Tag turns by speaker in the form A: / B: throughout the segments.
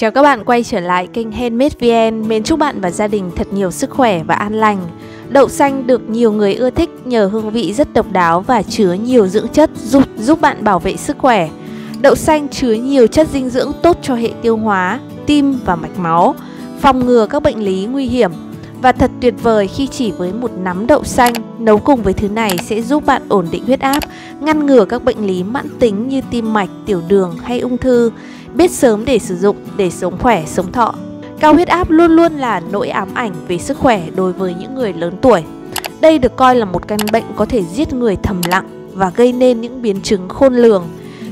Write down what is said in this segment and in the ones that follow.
A: Chào các bạn quay trở lại kênh Handmade VN Mến chúc bạn và gia đình thật nhiều sức khỏe và an lành. Đậu xanh được nhiều người ưa thích nhờ hương vị rất độc đáo và chứa nhiều dưỡng chất giúp, giúp bạn bảo vệ sức khỏe. Đậu xanh chứa nhiều chất dinh dưỡng tốt cho hệ tiêu hóa, tim và mạch máu Phòng ngừa các bệnh lý nguy hiểm. Và thật tuyệt vời khi chỉ với một nắm đậu xanh nấu cùng với thứ này sẽ giúp bạn ổn định huyết áp, ngăn ngừa các bệnh lý mãn tính như tim mạch, tiểu đường hay ung thư biết sớm để sử dụng để sống khỏe, sống thọ. Cao huyết áp luôn luôn là nỗi ám ảnh về sức khỏe đối với những người lớn tuổi. Đây được coi là một căn bệnh có thể giết người thầm lặng và gây nên những biến chứng khôn lường.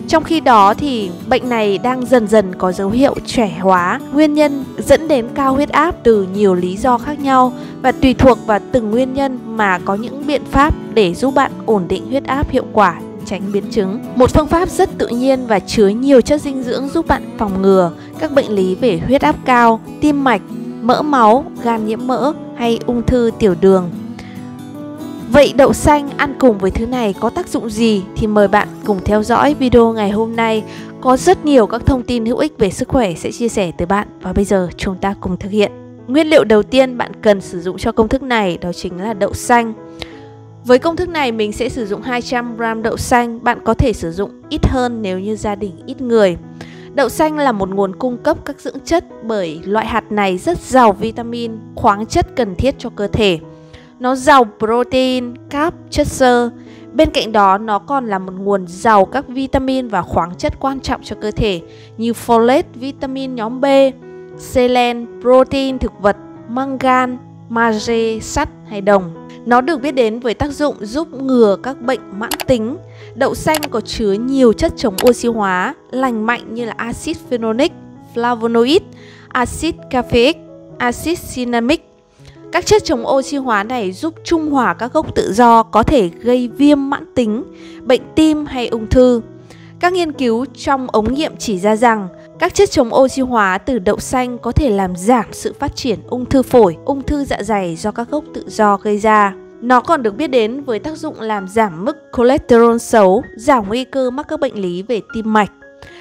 A: Trong khi đó thì bệnh này đang dần dần có dấu hiệu trẻ hóa. Nguyên nhân dẫn đến cao huyết áp từ nhiều lý do khác nhau và tùy thuộc vào từng nguyên nhân mà có những biện pháp để giúp bạn ổn định huyết áp hiệu quả tránh biến chứng. Một phương pháp rất tự nhiên và chứa nhiều chất dinh dưỡng giúp bạn phòng ngừa các bệnh lý về huyết áp cao, tim mạch, mỡ máu, gan nhiễm mỡ hay ung thư tiểu đường. Vậy đậu xanh ăn cùng với thứ này có tác dụng gì thì mời bạn cùng theo dõi video ngày hôm nay. Có rất nhiều các thông tin hữu ích về sức khỏe sẽ chia sẻ tới bạn và bây giờ chúng ta cùng thực hiện. Nguyên liệu đầu tiên bạn cần sử dụng cho công thức này đó chính là đậu xanh. Với công thức này mình sẽ sử dụng 200g đậu xanh, bạn có thể sử dụng ít hơn nếu như gia đình ít người. Đậu xanh là một nguồn cung cấp các dưỡng chất bởi loại hạt này rất giàu vitamin, khoáng chất cần thiết cho cơ thể. Nó giàu protein, carb, chất xơ. Bên cạnh đó nó còn là một nguồn giàu các vitamin và khoáng chất quan trọng cho cơ thể như folate, vitamin nhóm B, selen, protein thực vật, mangan, magie, sắt hay đồng. Nó được biết đến với tác dụng giúp ngừa các bệnh mãn tính. Đậu xanh có chứa nhiều chất chống oxy hóa, lành mạnh như là axit phenolic, flavonoid, axit caffeic, axit cinnamic. Các chất chống oxy hóa này giúp trung hòa các gốc tự do có thể gây viêm mãn tính, bệnh tim hay ung thư. Các nghiên cứu trong ống nghiệm chỉ ra rằng các chất chống oxy hóa từ đậu xanh có thể làm giảm sự phát triển ung thư phổi, ung thư dạ dày do các gốc tự do gây ra. Nó còn được biết đến với tác dụng làm giảm mức cholesterol xấu, giảm nguy cơ mắc các bệnh lý về tim mạch.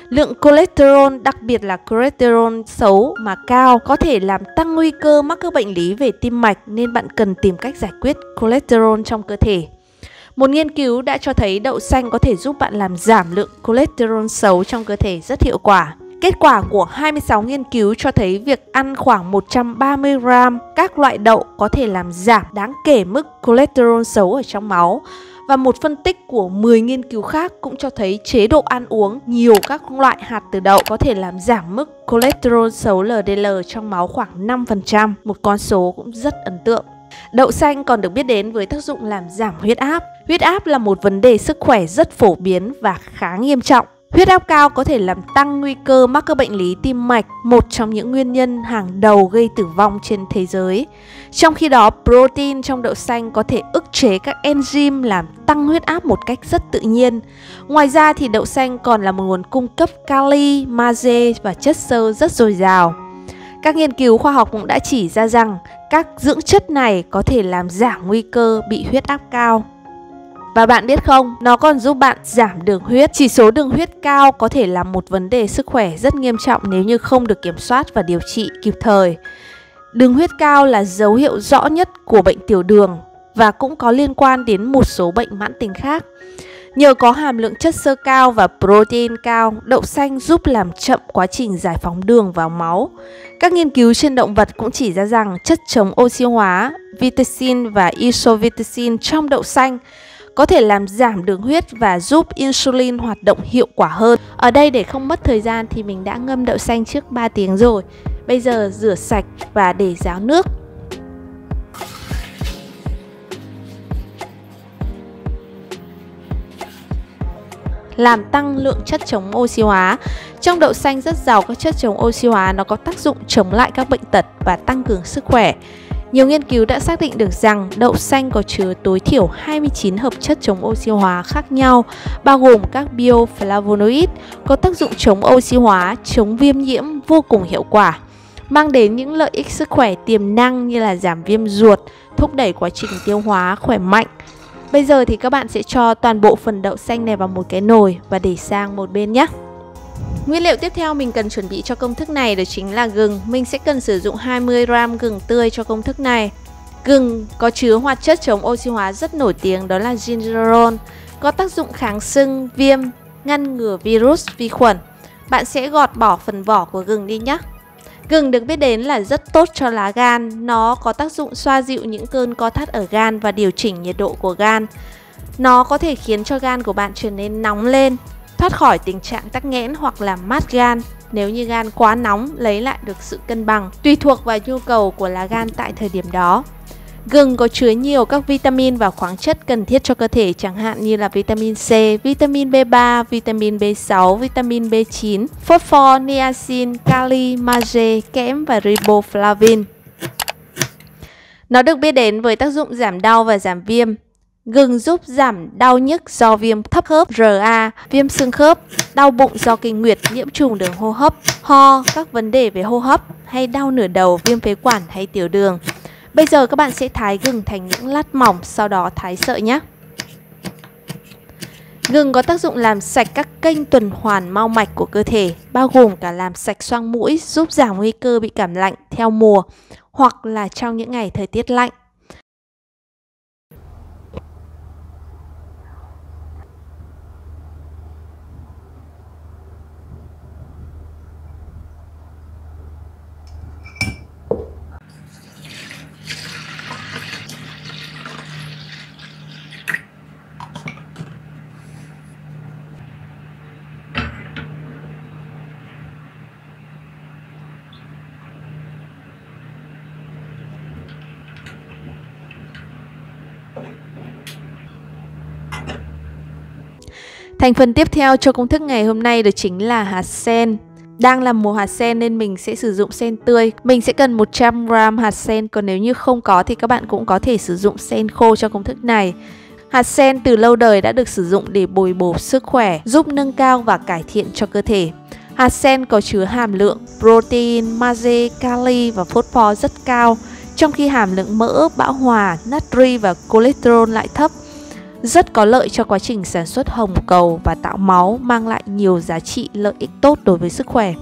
A: Lượng cholesterol, đặc biệt là cholesterol xấu mà cao có thể làm tăng nguy cơ mắc các bệnh lý về tim mạch nên bạn cần tìm cách giải quyết cholesterol trong cơ thể. Một nghiên cứu đã cho thấy đậu xanh có thể giúp bạn làm giảm lượng cholesterol xấu trong cơ thể rất hiệu quả. Kết quả của 26 nghiên cứu cho thấy việc ăn khoảng 130 gram các loại đậu có thể làm giảm đáng kể mức cholesterol xấu ở trong máu. Và một phân tích của 10 nghiên cứu khác cũng cho thấy chế độ ăn uống nhiều các loại hạt từ đậu có thể làm giảm mức cholesterol xấu LDL trong máu khoảng 5%, một con số cũng rất ấn tượng. Đậu xanh còn được biết đến với tác dụng làm giảm huyết áp. Huyết áp là một vấn đề sức khỏe rất phổ biến và khá nghiêm trọng. Huyết áp cao có thể làm tăng nguy cơ mắc các bệnh lý tim mạch, một trong những nguyên nhân hàng đầu gây tử vong trên thế giới. Trong khi đó, protein trong đậu xanh có thể ức chế các enzyme làm tăng huyết áp một cách rất tự nhiên. Ngoài ra thì đậu xanh còn là một nguồn cung cấp kali, magie và chất xơ rất dồi dào. Các nghiên cứu khoa học cũng đã chỉ ra rằng các dưỡng chất này có thể làm giảm nguy cơ bị huyết áp cao. Và bạn biết không, nó còn giúp bạn giảm đường huyết. Chỉ số đường huyết cao có thể là một vấn đề sức khỏe rất nghiêm trọng nếu như không được kiểm soát và điều trị kịp thời. Đường huyết cao là dấu hiệu rõ nhất của bệnh tiểu đường và cũng có liên quan đến một số bệnh mãn tính khác. Nhờ có hàm lượng chất xơ cao và protein cao, đậu xanh giúp làm chậm quá trình giải phóng đường vào máu. Các nghiên cứu trên động vật cũng chỉ ra rằng chất chống oxy hóa, vitacin và isovitacin trong đậu xanh có thể làm giảm đường huyết và giúp insulin hoạt động hiệu quả hơn. Ở đây để không mất thời gian thì mình đã ngâm đậu xanh trước 3 tiếng rồi. Bây giờ rửa sạch và để ráo nước. làm tăng lượng chất chống oxy hóa. Trong đậu xanh rất giàu các chất chống oxy hóa, nó có tác dụng chống lại các bệnh tật và tăng cường sức khỏe. Nhiều nghiên cứu đã xác định được rằng đậu xanh có chứa tối thiểu 29 hợp chất chống oxy hóa khác nhau, bao gồm các bioflavonoid có tác dụng chống oxy hóa, chống viêm nhiễm vô cùng hiệu quả, mang đến những lợi ích sức khỏe tiềm năng như là giảm viêm ruột, thúc đẩy quá trình tiêu hóa khỏe mạnh. Bây giờ thì các bạn sẽ cho toàn bộ phần đậu xanh này vào một cái nồi và để sang một bên nhé. Nguyên liệu tiếp theo mình cần chuẩn bị cho công thức này đó chính là gừng. Mình sẽ cần sử dụng 20g gừng tươi cho công thức này. Gừng có chứa hoạt chất chống oxy hóa rất nổi tiếng đó là gingerol, có tác dụng kháng sưng, viêm, ngăn ngừa virus, vi khuẩn. Bạn sẽ gọt bỏ phần vỏ của gừng đi nhé. Gừng được biết đến là rất tốt cho lá gan, nó có tác dụng xoa dịu những cơn co thắt ở gan và điều chỉnh nhiệt độ của gan. Nó có thể khiến cho gan của bạn trở nên nóng lên, thoát khỏi tình trạng tắc nghẽn hoặc làm mát gan. Nếu như gan quá nóng, lấy lại được sự cân bằng, tùy thuộc vào nhu cầu của lá gan tại thời điểm đó. Gừng có chứa nhiều các vitamin và khoáng chất cần thiết cho cơ thể chẳng hạn như là vitamin C, vitamin B3, vitamin B6, vitamin B9, phosphor, niacin, kali, magie, kẽm và riboflavin. Nó được biết đến với tác dụng giảm đau và giảm viêm. Gừng giúp giảm đau nhức do viêm thấp khớp RA, viêm xương khớp, đau bụng do kinh nguyệt, nhiễm trùng đường hô hấp, ho, các vấn đề về hô hấp hay đau nửa đầu, viêm phế quản hay tiểu đường. Bây giờ các bạn sẽ thái gừng thành những lát mỏng, sau đó thái sợi nhé. Gừng có tác dụng làm sạch các kênh tuần hoàn mau mạch của cơ thể, bao gồm cả làm sạch xoang mũi, giúp giảm nguy cơ bị cảm lạnh theo mùa hoặc là trong những ngày thời tiết lạnh. Thành phần tiếp theo cho công thức ngày hôm nay đó chính là hạt sen. Đang là mùa hạt sen nên mình sẽ sử dụng sen tươi. Mình sẽ cần 100g hạt sen, còn nếu như không có thì các bạn cũng có thể sử dụng sen khô cho công thức này. Hạt sen từ lâu đời đã được sử dụng để bồi bổ sức khỏe, giúp nâng cao và cải thiện cho cơ thể. Hạt sen có chứa hàm lượng protein, magie, kali và phosphor rất cao, trong khi hàm lượng mỡ, bão hòa, natri và cholesterol lại thấp rất có lợi cho quá trình sản xuất hồng cầu và tạo máu, mang lại nhiều giá trị lợi ích tốt đối với sức khỏe.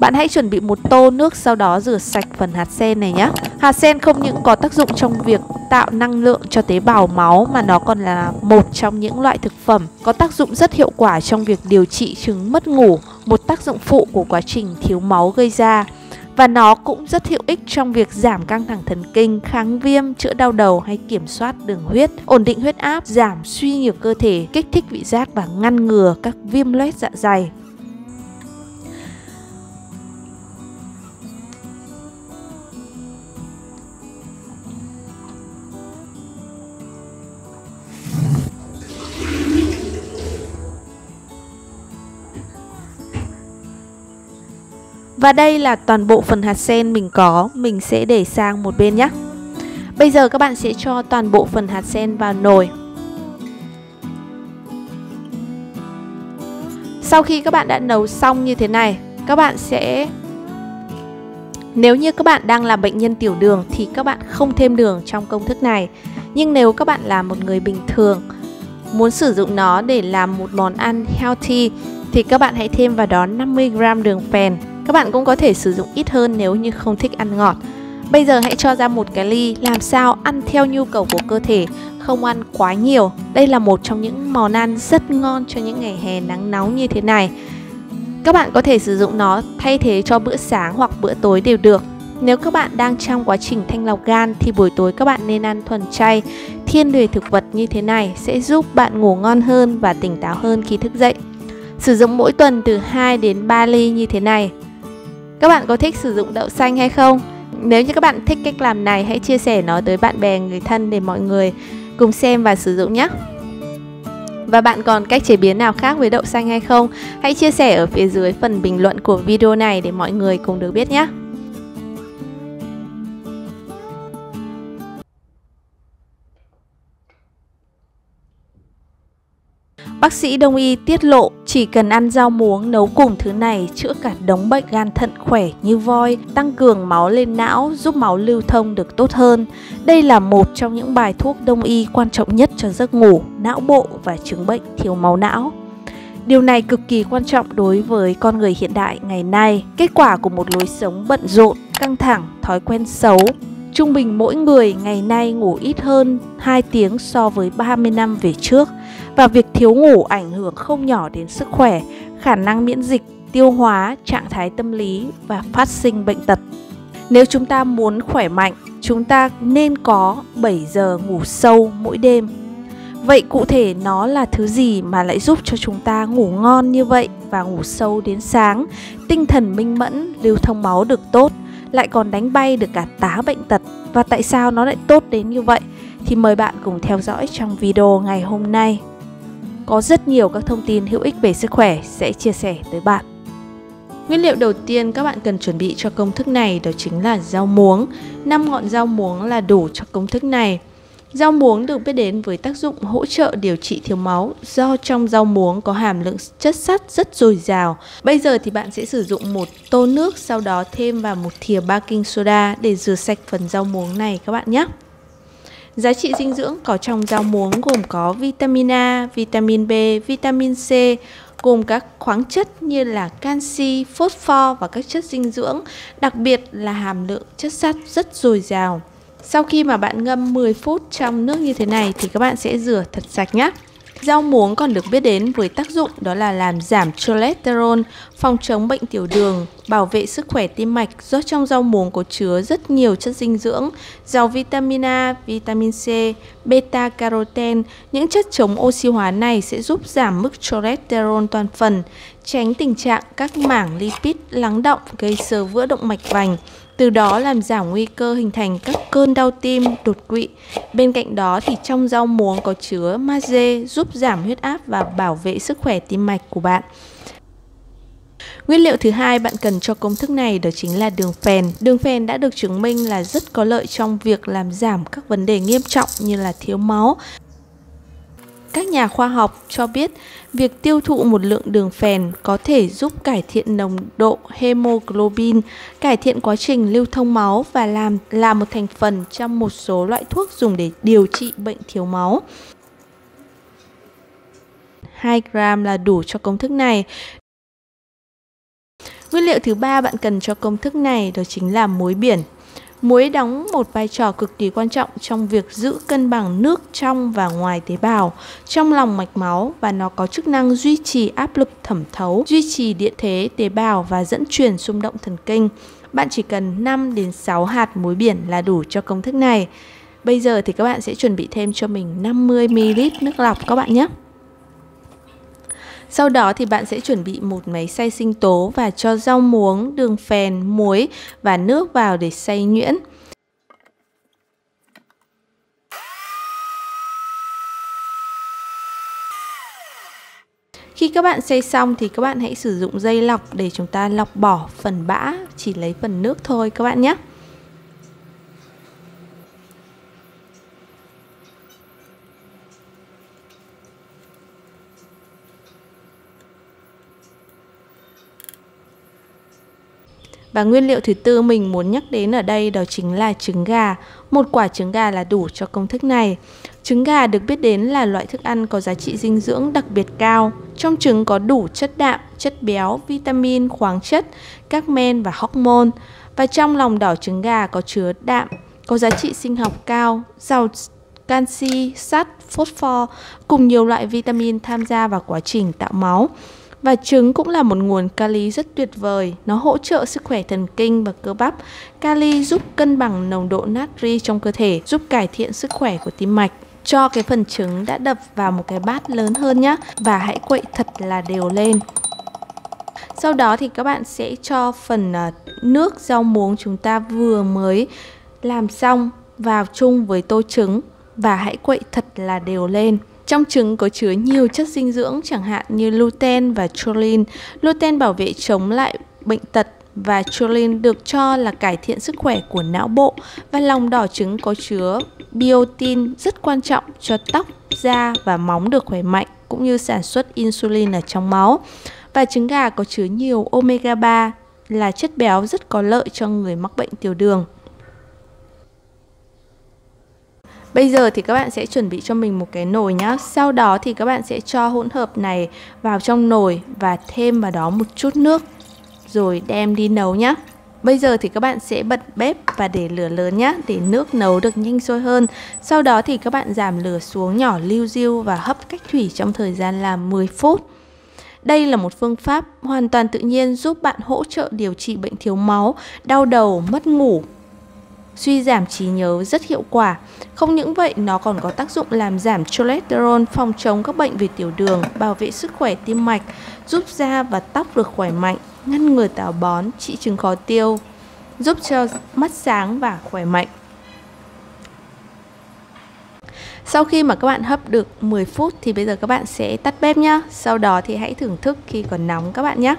A: Bạn hãy chuẩn bị một tô nước sau đó rửa sạch phần hạt sen này nhé. Hạt sen không những có tác dụng trong việc tạo năng lượng cho tế bào máu mà nó còn là một trong những loại thực phẩm có tác dụng rất hiệu quả trong việc điều trị chứng mất ngủ, một tác dụng phụ của quá trình thiếu máu gây ra và nó cũng rất hữu ích trong việc giảm căng thẳng thần kinh, kháng viêm, chữa đau đầu hay kiểm soát đường huyết, ổn định huyết áp, giảm suy nhược cơ thể, kích thích vị giác và ngăn ngừa các viêm loét dạ dày. Và đây là toàn bộ phần hạt sen mình có, mình sẽ để sang một bên nhé. Bây giờ các bạn sẽ cho toàn bộ phần hạt sen vào nồi. Sau khi các bạn đã nấu xong như thế này, các bạn sẽ nếu như các bạn đang là bệnh nhân tiểu đường thì các bạn không thêm đường trong công thức này. Nhưng nếu các bạn là một người bình thường muốn sử dụng nó để làm một món ăn healthy thì các bạn hãy thêm vào đó 50g đường phèn các bạn cũng có thể sử dụng ít hơn nếu như không thích ăn ngọt. Bây giờ hãy cho ra một cái ly làm sao ăn theo nhu cầu của cơ thể, không ăn quá nhiều. Đây là một trong những món ăn rất ngon cho những ngày hè nắng nóng như thế này. Các bạn có thể sử dụng nó thay thế cho bữa sáng hoặc bữa tối đều được. Nếu các bạn đang trong quá trình thanh lọc gan thì buổi tối các bạn nên ăn thuần chay, thiên về thực vật như thế này sẽ giúp bạn ngủ ngon hơn và tỉnh táo hơn khi thức dậy. Sử dụng mỗi tuần từ 2 đến 3 ly như thế này các bạn có thích sử dụng đậu xanh hay không? Nếu như các bạn thích cách làm này hãy chia sẻ nó tới bạn bè, người thân để mọi người cùng xem và sử dụng nhé. Và bạn còn cách chế biến nào khác với đậu xanh hay không? Hãy chia sẻ ở phía dưới phần bình luận của video này để mọi người cùng được biết nhé. Bác sĩ đông y tiết lộ chỉ cần ăn rau muống nấu cùng thứ này chữa cả đống bệnh gan thận khỏe như voi, tăng cường máu lên não, giúp máu lưu thông được tốt hơn. Đây là một trong những bài thuốc đông y quan trọng nhất cho giấc ngủ, não bộ và chứng bệnh thiếu máu não. Điều này cực kỳ quan trọng đối với con người hiện đại ngày nay. Kết quả của một lối sống bận rộn, căng thẳng, thói quen xấu. Trung bình mỗi người ngày nay ngủ ít hơn 2 tiếng so với 30 năm về trước và việc thiếu ngủ ảnh hưởng không nhỏ đến sức khỏe, khả năng miễn dịch, tiêu hóa, trạng thái tâm lý và phát sinh bệnh tật. Nếu chúng ta muốn khỏe mạnh, chúng ta nên có 7 giờ ngủ sâu mỗi đêm. Vậy cụ thể nó là thứ gì mà lại giúp cho chúng ta ngủ ngon như vậy và ngủ sâu đến sáng, tinh thần minh mẫn, lưu thông máu được tốt, lại còn đánh bay được cả tá bệnh tật và tại sao nó lại tốt đến như vậy thì mời bạn cùng theo dõi trong video ngày hôm nay. Có rất nhiều các thông tin hữu ích về sức khỏe sẽ chia sẻ tới bạn. Nguyên liệu đầu tiên các bạn cần chuẩn bị cho công thức này đó chính là rau muống. 5 ngọn rau muống là đủ cho công thức này. Rau muống được biết đến với tác dụng hỗ trợ điều trị thiếu máu do trong rau muống có hàm lượng chất sắt rất dồi dào. Bây giờ thì bạn sẽ sử dụng một tô nước, sau đó thêm vào một thìa baking soda để rửa sạch phần rau muống này các bạn nhé. Giá trị dinh dưỡng có trong rau muống gồm có vitamin A, vitamin B, vitamin C, gồm các khoáng chất như là canxi, phosphor và các chất dinh dưỡng, đặc biệt là hàm lượng chất sắt rất dồi dào. Sau khi mà bạn ngâm 10 phút trong nước như thế này thì các bạn sẽ rửa thật sạch nhé. Rau muống còn được biết đến với tác dụng đó là làm giảm cholesterol, phòng chống bệnh tiểu đường, bảo vệ sức khỏe tim mạch do trong rau muống có chứa rất nhiều chất dinh dưỡng, giàu vitamin A, vitamin C, beta carotene. Những chất chống oxy hóa này sẽ giúp giảm mức cholesterol toàn phần, tránh tình trạng các mảng lipid lắng động gây sơ vữa động mạch vành từ đó làm giảm nguy cơ hình thành các cơn đau tim, đột quỵ. Bên cạnh đó thì trong rau muống có chứa magie giúp giảm huyết áp và bảo vệ sức khỏe tim mạch của bạn. Nguyên liệu thứ hai bạn cần cho công thức này đó chính là đường phèn. Đường phèn đã được chứng minh là rất có lợi trong việc làm giảm các vấn đề nghiêm trọng như là thiếu máu, các nhà khoa học cho biết việc tiêu thụ một lượng đường phèn có thể giúp cải thiện nồng độ hemoglobin, cải thiện quá trình lưu thông máu và làm là một thành phần trong một số loại thuốc dùng để điều trị bệnh thiếu máu. 2 gram là đủ cho công thức này. Nguyên liệu thứ ba bạn cần cho công thức này đó chính là muối biển. Muối đóng một vai trò cực kỳ quan trọng trong việc giữ cân bằng nước trong và ngoài tế bào, trong lòng mạch máu và nó có chức năng duy trì áp lực thẩm thấu, duy trì điện thế tế bào và dẫn truyền xung động thần kinh. Bạn chỉ cần 5 đến 6 hạt muối biển là đủ cho công thức này. Bây giờ thì các bạn sẽ chuẩn bị thêm cho mình 50 ml nước lọc các bạn nhé. Sau đó thì bạn sẽ chuẩn bị một máy xay sinh tố và cho rau muống, đường phèn, muối và nước vào để xay nhuyễn. Khi các bạn xay xong thì các bạn hãy sử dụng dây lọc để chúng ta lọc bỏ phần bã, chỉ lấy phần nước thôi các bạn nhé. Và nguyên liệu thứ tư mình muốn nhắc đến ở đây đó chính là trứng gà. Một quả trứng gà là đủ cho công thức này. Trứng gà được biết đến là loại thức ăn có giá trị dinh dưỡng đặc biệt cao. Trong trứng có đủ chất đạm, chất béo, vitamin, khoáng chất, các men và hormone. Và trong lòng đỏ trứng gà có chứa đạm, có giá trị sinh học cao, giàu canxi, sắt, phosphor cùng nhiều loại vitamin tham gia vào quá trình tạo máu. Và trứng cũng là một nguồn kali rất tuyệt vời. Nó hỗ trợ sức khỏe thần kinh và cơ bắp. Kali giúp cân bằng nồng độ natri trong cơ thể, giúp cải thiện sức khỏe của tim mạch cho cái phần trứng đã đập vào một cái bát lớn hơn nhé và hãy quậy thật là đều lên sau đó thì các bạn sẽ cho phần à, nước rau muống chúng ta vừa mới làm xong vào chung với tô trứng và hãy quậy thật là đều lên trong trứng có chứa nhiều chất dinh dưỡng chẳng hạn như lutein và choline. Lutein bảo vệ chống lại bệnh tật và choline được cho là cải thiện sức khỏe của não bộ và lòng đỏ trứng có chứa biotin rất quan trọng cho tóc, da và móng được khỏe mạnh cũng như sản xuất insulin ở trong máu. Và trứng gà có chứa nhiều omega 3 là chất béo rất có lợi cho người mắc bệnh tiểu đường. Bây giờ thì các bạn sẽ chuẩn bị cho mình một cái nồi nhá. Sau đó thì các bạn sẽ cho hỗn hợp này vào trong nồi và thêm vào đó một chút nước Rồi đem đi nấu nhá. Bây giờ thì các bạn sẽ bật bếp và để lửa lớn nhé Để nước nấu được nhanh sôi hơn. Sau đó thì các bạn giảm lửa xuống nhỏ lưu diêu và hấp cách thủy trong thời gian là 10 phút. Đây là một phương pháp hoàn toàn tự nhiên giúp bạn hỗ trợ điều trị bệnh thiếu máu, đau đầu, mất ngủ, suy giảm trí nhớ rất hiệu quả. Không những vậy, nó còn có tác dụng làm giảm cholesterol, phòng chống các bệnh về tiểu đường, bảo vệ sức khỏe tim mạch, giúp da và tóc được khỏe mạnh, ngăn ngừa táo bón, trị chứng khó tiêu, giúp cho mắt sáng và khỏe mạnh. Sau khi mà các bạn hấp được 10 phút thì bây giờ các bạn sẽ tắt bếp nhá. Sau đó thì hãy thưởng thức khi còn nóng các bạn nhé.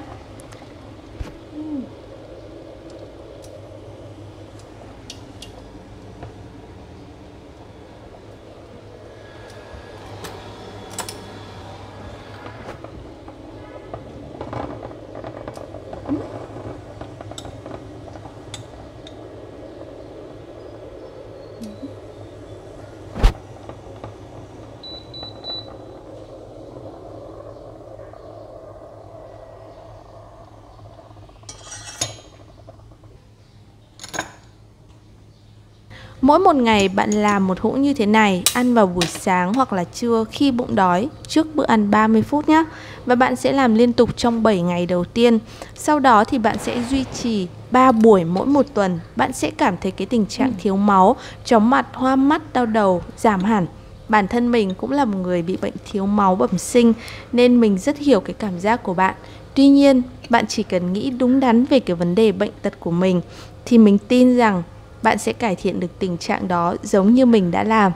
A: Mỗi một ngày bạn làm một hũ như thế này, ăn vào buổi sáng hoặc là trưa khi bụng đói, trước bữa ăn 30 phút nhé. Và bạn sẽ làm liên tục trong 7 ngày đầu tiên. Sau đó thì bạn sẽ duy trì 3 buổi mỗi một tuần. Bạn sẽ cảm thấy cái tình trạng ừ. thiếu máu, chóng mặt, hoa mắt, đau đầu giảm hẳn. Bản thân mình cũng là một người bị bệnh thiếu máu bẩm sinh nên mình rất hiểu cái cảm giác của bạn. Tuy nhiên, bạn chỉ cần nghĩ đúng đắn về cái vấn đề bệnh tật của mình thì mình tin rằng bạn sẽ cải thiện được tình trạng đó giống như mình đã làm.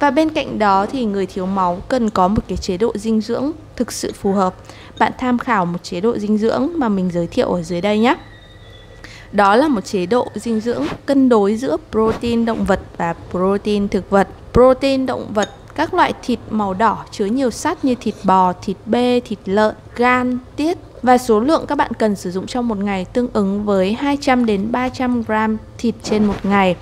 A: Và bên cạnh đó thì người thiếu máu cần có một cái chế độ dinh dưỡng thực sự phù hợp. Bạn tham khảo một chế độ dinh dưỡng mà mình giới thiệu ở dưới đây nhé. Đó là một chế độ dinh dưỡng cân đối giữa protein động vật và protein thực vật. Protein động vật các loại thịt màu đỏ chứa nhiều sắt như thịt bò, thịt bê, thịt lợn, gan, tiết và số lượng các bạn cần sử dụng trong một ngày tương ứng với 200 đến 300 gram thịt trên một ngày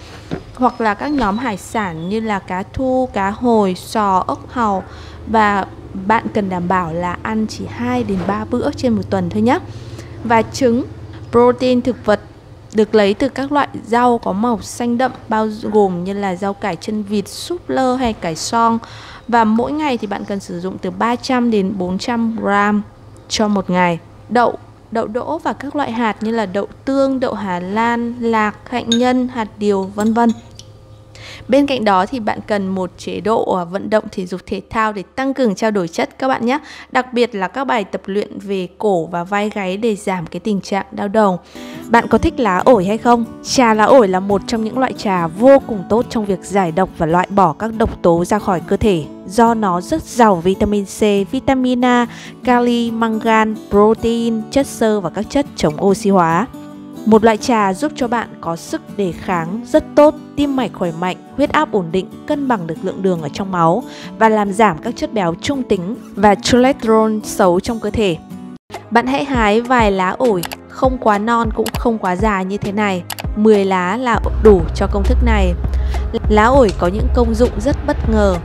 A: hoặc là các nhóm hải sản như là cá thu, cá hồi, sò, ốc hàu và bạn cần đảm bảo là ăn chỉ 2 đến 3 bữa trên một tuần thôi nhé. Và trứng, protein thực vật được lấy từ các loại rau có màu xanh đậm bao gồm như là rau cải chân vịt, súp lơ hay cải song và mỗi ngày thì bạn cần sử dụng từ 300 đến 400 gram cho một ngày. Đậu, đậu đỗ và các loại hạt như là đậu tương, đậu Hà Lan, lạc, hạnh nhân, hạt điều vân vân. Bên cạnh đó thì bạn cần một chế độ ờ, vận động thể dục thể thao để tăng cường trao đổi chất các bạn nhé. Đặc biệt là các bài tập luyện về cổ và vai gáy để giảm cái tình trạng đau đầu. Bạn có thích lá ổi hay không? Trà lá ổi là một trong những loại trà vô cùng tốt trong việc giải độc và loại bỏ các độc tố ra khỏi cơ thể do nó rất giàu vitamin C, vitamin A, kali, mangan, protein, chất xơ và các chất chống oxy hóa. Một loại trà giúp cho bạn có sức đề kháng rất tốt, tim mạch khỏe mạnh, huyết áp ổn định, cân bằng được lượng đường ở trong máu và làm giảm các chất béo trung tính và cholesterol xấu trong cơ thể. Bạn hãy hái vài lá ổi, không quá non cũng không quá già như thế này. 10 lá là đủ cho công thức này. Lá ổi có những công dụng rất bất ngờ.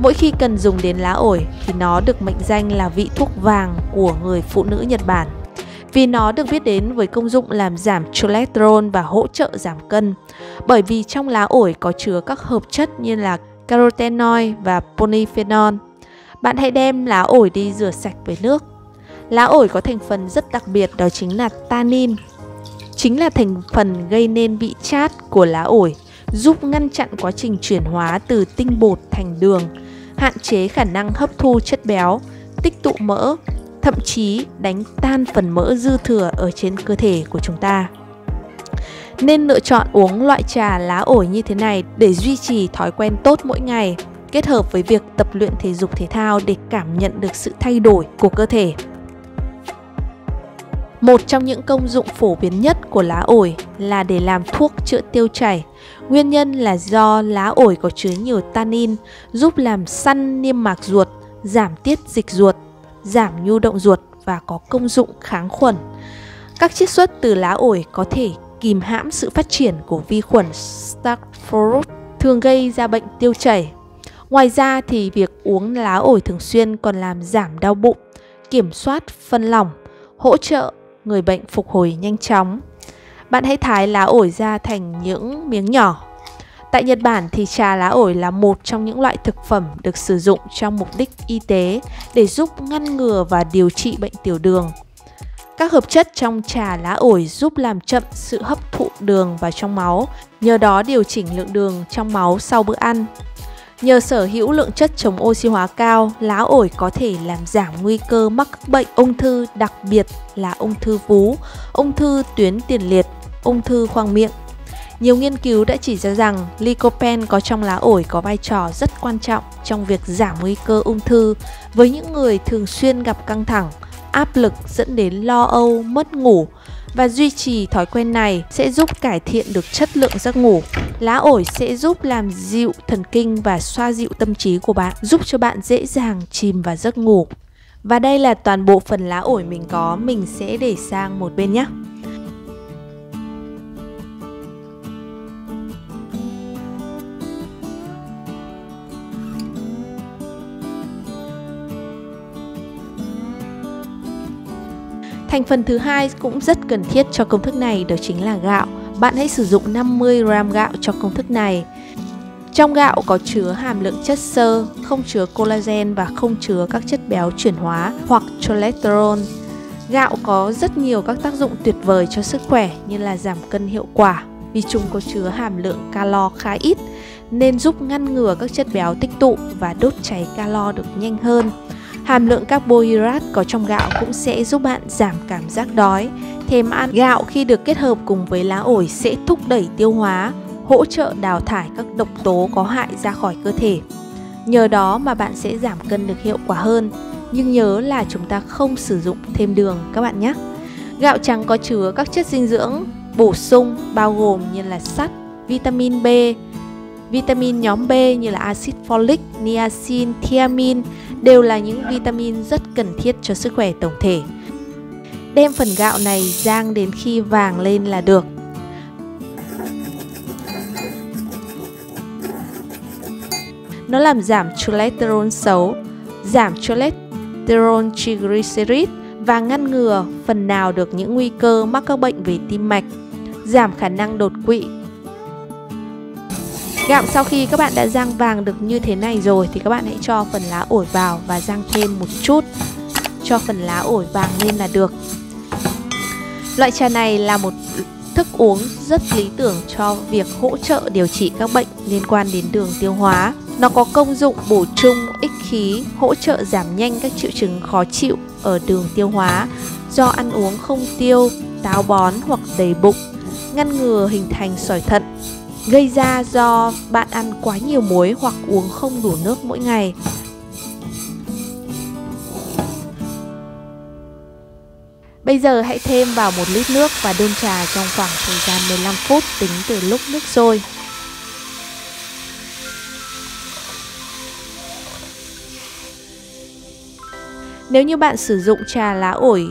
A: Mỗi khi cần dùng đến lá ổi thì nó được mệnh danh là vị thuốc vàng của người phụ nữ Nhật Bản vì nó được biết đến với công dụng làm giảm cholesterol và hỗ trợ giảm cân. Bởi vì trong lá ổi có chứa các hợp chất như là carotenoid và polyphenol. Bạn hãy đem lá ổi đi rửa sạch với nước. Lá ổi có thành phần rất đặc biệt đó chính là tannin. Chính là thành phần gây nên vị chát của lá ổi, giúp ngăn chặn quá trình chuyển hóa từ tinh bột thành đường, hạn chế khả năng hấp thu chất béo, tích tụ mỡ thậm chí đánh tan phần mỡ dư thừa ở trên cơ thể của chúng ta. Nên lựa chọn uống loại trà lá ổi như thế này để duy trì thói quen tốt mỗi ngày, kết hợp với việc tập luyện thể dục thể thao để cảm nhận được sự thay đổi của cơ thể. Một trong những công dụng phổ biến nhất của lá ổi là để làm thuốc chữa tiêu chảy. Nguyên nhân là do lá ổi có chứa nhiều tannin, giúp làm săn niêm mạc ruột, giảm tiết dịch ruột giảm nhu động ruột và có công dụng kháng khuẩn. Các chiết xuất từ lá ổi có thể kìm hãm sự phát triển của vi khuẩn Staphylococcus thường gây ra bệnh tiêu chảy. Ngoài ra thì việc uống lá ổi thường xuyên còn làm giảm đau bụng, kiểm soát phân lỏng, hỗ trợ người bệnh phục hồi nhanh chóng. Bạn hãy thái lá ổi ra thành những miếng nhỏ. Tại Nhật Bản thì trà lá ổi là một trong những loại thực phẩm được sử dụng trong mục đích y tế để giúp ngăn ngừa và điều trị bệnh tiểu đường. Các hợp chất trong trà lá ổi giúp làm chậm sự hấp thụ đường vào trong máu, nhờ đó điều chỉnh lượng đường trong máu sau bữa ăn. Nhờ sở hữu lượng chất chống oxy hóa cao, lá ổi có thể làm giảm nguy cơ mắc các bệnh ung thư, đặc biệt là ung thư vú, ung thư tuyến tiền liệt, ung thư khoang miệng. Nhiều nghiên cứu đã chỉ ra rằng lycopene có trong lá ổi có vai trò rất quan trọng trong việc giảm nguy cơ ung thư với những người thường xuyên gặp căng thẳng, áp lực dẫn đến lo âu, mất ngủ và duy trì thói quen này sẽ giúp cải thiện được chất lượng giấc ngủ. Lá ổi sẽ giúp làm dịu thần kinh và xoa dịu tâm trí của bạn, giúp cho bạn dễ dàng chìm vào giấc ngủ. Và đây là toàn bộ phần lá ổi mình có, mình sẽ để sang một bên nhé. Thành phần thứ hai cũng rất cần thiết cho công thức này đó chính là gạo. Bạn hãy sử dụng 50 g gạo cho công thức này. Trong gạo có chứa hàm lượng chất xơ, không chứa collagen và không chứa các chất béo chuyển hóa hoặc cholesterol. Gạo có rất nhiều các tác dụng tuyệt vời cho sức khỏe như là giảm cân hiệu quả vì chúng có chứa hàm lượng calo khá ít nên giúp ngăn ngừa các chất béo tích tụ và đốt cháy calo được nhanh hơn. Hàm lượng carbohydrate có trong gạo cũng sẽ giúp bạn giảm cảm giác đói. Thêm ăn gạo khi được kết hợp cùng với lá ổi sẽ thúc đẩy tiêu hóa, hỗ trợ đào thải các độc tố có hại ra khỏi cơ thể. Nhờ đó mà bạn sẽ giảm cân được hiệu quả hơn. Nhưng nhớ là chúng ta không sử dụng thêm đường các bạn nhé. Gạo trắng có chứa các chất dinh dưỡng bổ sung bao gồm như là sắt, vitamin B, vitamin nhóm B như là axit folic, niacin, thiamin đều là những vitamin rất cần thiết cho sức khỏe tổng thể. Đem phần gạo này rang đến khi vàng lên là được. Nó làm giảm cholesterol xấu, giảm cholesterol triglycerid và ngăn ngừa phần nào được những nguy cơ mắc các bệnh về tim mạch, giảm khả năng đột quỵ Gạo sau khi các bạn đã rang vàng được như thế này rồi thì các bạn hãy cho phần lá ổi vào và rang thêm một chút cho phần lá ổi vàng lên là được. Loại trà này là một thức uống rất lý tưởng cho việc hỗ trợ điều trị các bệnh liên quan đến đường tiêu hóa. Nó có công dụng bổ trung ích khí, hỗ trợ giảm nhanh các triệu chứng khó chịu ở đường tiêu hóa do ăn uống không tiêu, táo bón hoặc đầy bụng, ngăn ngừa hình thành sỏi thận, gây ra do bạn ăn quá nhiều muối hoặc uống không đủ nước mỗi ngày. Bây giờ hãy thêm vào một lít nước và đun trà trong khoảng thời gian 15 phút tính từ lúc nước sôi. Nếu như bạn sử dụng trà lá ổi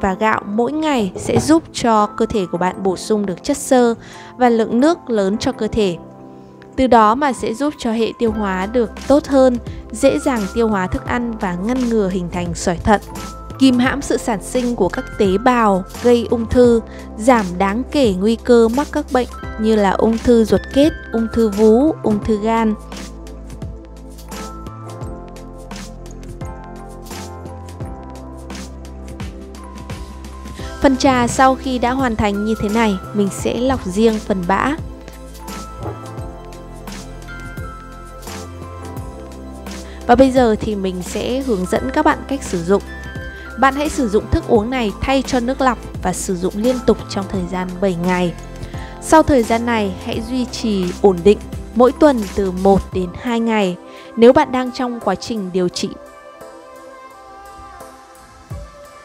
A: và gạo mỗi ngày sẽ giúp cho cơ thể của bạn bổ sung được chất xơ và lượng nước lớn cho cơ thể. Từ đó mà sẽ giúp cho hệ tiêu hóa được tốt hơn, dễ dàng tiêu hóa thức ăn và ngăn ngừa hình thành sỏi thận. Kìm hãm sự sản sinh của các tế bào gây ung thư, giảm đáng kể nguy cơ mắc các bệnh như là ung thư ruột kết, ung thư vú, ung thư gan, Phần trà sau khi đã hoàn thành như thế này, mình sẽ lọc riêng phần bã. Và bây giờ thì mình sẽ hướng dẫn các bạn cách sử dụng. Bạn hãy sử dụng thức uống này thay cho nước lọc và sử dụng liên tục trong thời gian 7 ngày. Sau thời gian này, hãy duy trì ổn định mỗi tuần từ 1 đến 2 ngày. Nếu bạn đang trong quá trình điều trị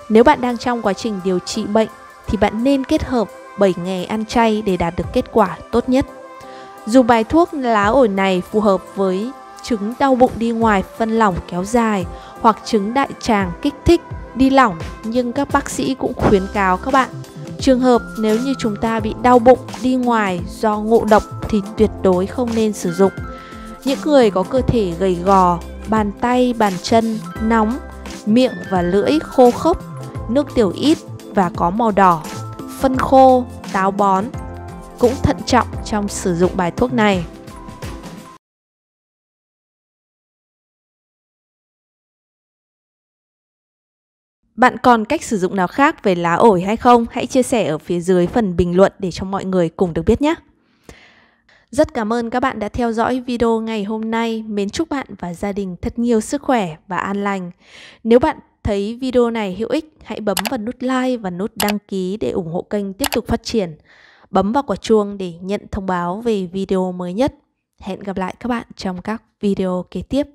A: Nếu bạn đang trong quá trình điều trị bệnh thì bạn nên kết hợp 7 ngày ăn chay để đạt được kết quả tốt nhất. Dù bài thuốc lá ổi này phù hợp với chứng đau bụng đi ngoài phân lỏng kéo dài hoặc chứng đại tràng kích thích đi lỏng nhưng các bác sĩ cũng khuyến cáo các bạn trường hợp nếu như chúng ta bị đau bụng đi ngoài do ngộ độc thì tuyệt đối không nên sử dụng. Những người có cơ thể gầy gò, bàn tay, bàn chân nóng, miệng và lưỡi khô khốc, nước tiểu ít và có màu đỏ, phân khô, táo bón cũng thận trọng trong sử dụng bài thuốc này. Bạn còn cách sử dụng nào khác về lá ổi hay không? Hãy chia sẻ ở phía dưới phần bình luận để cho mọi người cùng được biết nhé. Rất cảm ơn các bạn đã theo dõi video ngày hôm nay. Mến chúc bạn và gia đình thật nhiều sức khỏe và an lành. Nếu bạn thấy video này hữu ích, hãy bấm vào nút like và nút đăng ký để ủng hộ kênh tiếp tục phát triển. Bấm vào quả chuông để nhận thông báo về video mới nhất. Hẹn gặp lại các bạn trong các video kế tiếp.